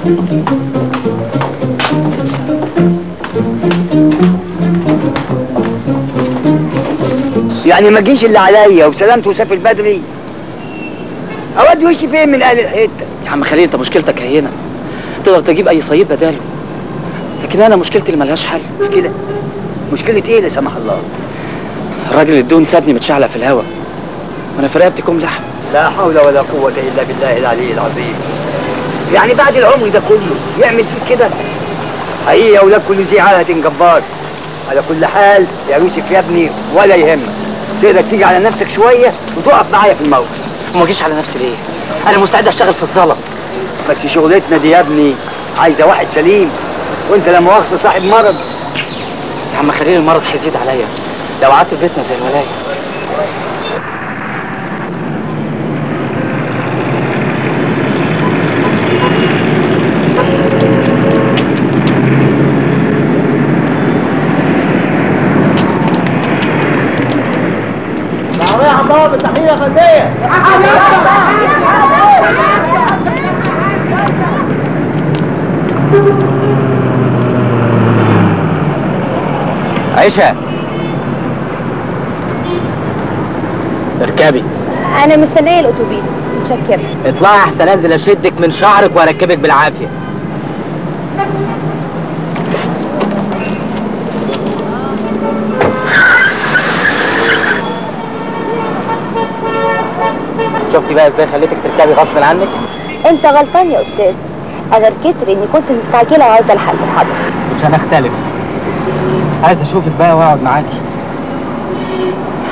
يعني ما جيش اللي عليا وسلامته وسافر بدري. اودي وشي فين من أهل الحته يا عم خليل أنت مشكلتك هينه تقدر تجيب أي صيد بداله. لكن أنا مشكلتي اللي ملهاش حل. مشكلة؟ مشكلة إيه لا سمح الله؟ الراجل الدون سابني متشعلق في الهوا. وأنا في رقبتي كوم لحم. لا حول ولا قوة إلا بالله العلي العظيم. يعني بعد العمر ده كله يعمل فيك كده. حقيقي يا أولاد كل ذي عاهه جبار على كل حال يا يوسف يا ابني ولا يهمك تقدر تيجي على نفسك شوية وتقف معايا في الموقف. وما اجيش على نفسي ليه؟ أنا مستعد أشتغل في الزلط بس شغلتنا دي يا ابني عايزة واحد سليم. وانت لا مؤاخذة صاحب مرض. يا عم خليل المرض هيزيد عليا. لو قعدت في بيتنا زي الولايه عيشة اركبي. أنا مستنية الأتوبيس. متشكرة. اطلعي أحسن أنزل أشدك من شعرك وأركبك بالعافية. شفتي بقى إزاي خليتك تركبي غصب عنك؟ انت غلطان يا أستاذ. أنا الكتر اني كنت مستعجلة وعايزه الحق الحاضر مش هنختلف. عايز أشوفك بقى وأقعد معاكي.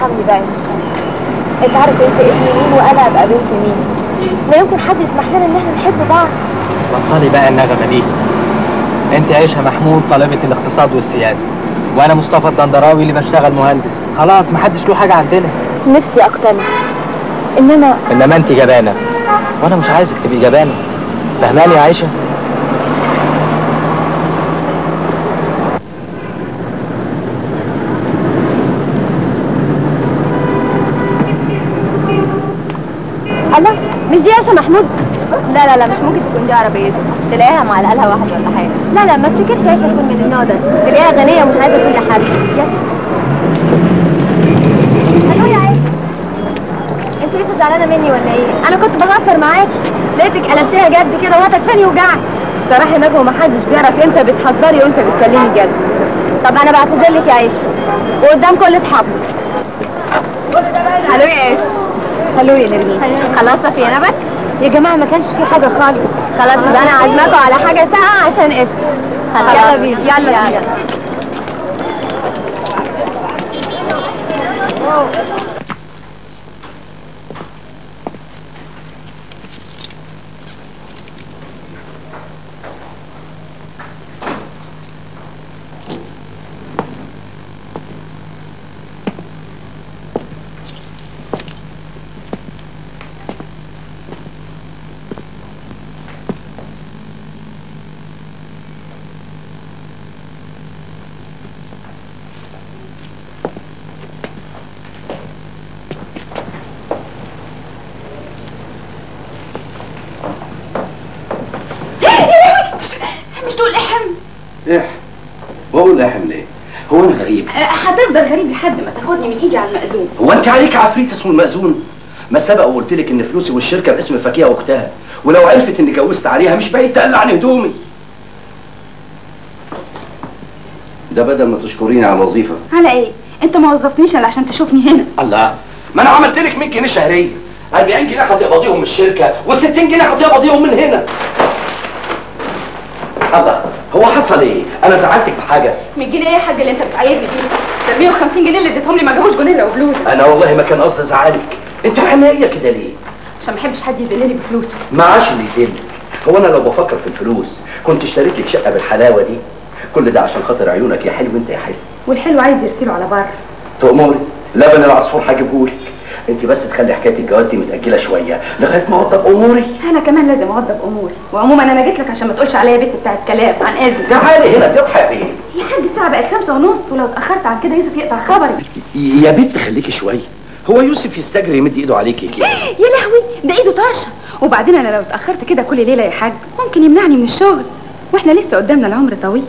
حمدي بقى يا مصطفى انت عارف انت ابن مين وأنا أبقى بنت مين؟ لا يمكن حد يسمح لنا إن إحنا نحب بعض. بطلي بقى النغمة دي. انت عيشة محمود طالبة الاقتصاد والسياسة. وأنا مصطفى الدندراوي اللي بشتغل مهندس. خلاص محدش له حاجة عندنا. نفسي أقتنع. انما إنما انت جبانة. وأنا مش عايزك تبقي جبانة. فهماني يا عيشة الله مش دي عشان محمود؟ لا لا لا مش ممكن تكون دي عربيته تلاقيها معلقه لها واحد ولا حاجة. لا لا ما افتكرش عشان تكون من النوع ده تلاقيها غنية ومش عايزة كل حد يس ألو يا عيشه لسه زعلانة مني ولا إيه؟ أنا كنت بهزر معاك. لقيتك قلبتيها جد كده وقتك تاني وجعك بصراحة يا نجوى محدش بيعرف إمتى بتهزري وامتى بتكلمي جد. طب أنا بعتذر لك يا عيشة. وقدام كل اصحابك. ألو يا عيشة. ألو يا نرمين خلاص في نبت؟ يا جماعة ما كانش في حاجة خالص. خلاص يبقى أنا عازماكم على حاجة ساقعة عشان اسكت. يلا بينا. يلا بينا. اح بقول احم ليه هو أنا غريب؟ هتفضل غريب لحد ما تاخدني من إيدي على المأذون. هو أنت عليك عفريت اسمه المأذون؟ ما سبق وقلت لك إن فلوسي والشركة باسم فكيه واختها ولو عرفت إني جوزت عليها مش بعيد تقلع عن هدومي. ده بدل ما تشكريني على الوظيفة. على إيه؟ أنت ما وظفتنيش إلا عشان تشوفني هنا. الله ما أنا عملت لك 100 جنيه شهرية. 40 جنيه هتقبضيهم من الشركة و60 جنيه هتقبضيهم من هنا. الله. هو حصل إيه؟ أنا زعلتك في حاجة؟ 100 جنيه إيه يا حاج اللي أنت بتعايرني بيه ده ال 150 جنيه اللي اديتهم لي ما جابوش جنيه لو فلوس. أنا والله ما كان قصدي أزعلك. أنت حنية كده ليه؟ عشان ما احبش حد يذلني بفلوسه معاش اللي يذلك هو أنا لو بفكر في الفلوس كنت اشتريت لك شقة بالحلاوة دي. كل ده عشان خاطر عيونك يا حلو أنت يا حلو. والحلو عايز يرسله على بره تأمري لبن العصفور هجيبهولك انت بس تخلي حكاية الجواز دي متأجلة شوية لغاية ما اوضب اموري. أنا كمان لازم أوضب أموري. وعموما أنا جيت لك عشان ما تقولش عليا بنت بتاعت كلام عن اذن تعالي هنا تضحك إيه يا حاج الساعة بقت خمسة ونص ولو اتأخرت عن كده يوسف يقطع خبري. يا بنت خليكي شوية هو يوسف يستجري يمد ايده عليكي كده. يا لهوي ده ايده طاشه وبعدين أنا لو اتأخرت كده كل ليلة يا حاج ممكن يمنعني من الشغل. وإحنا لسه قدامنا العمر طويل.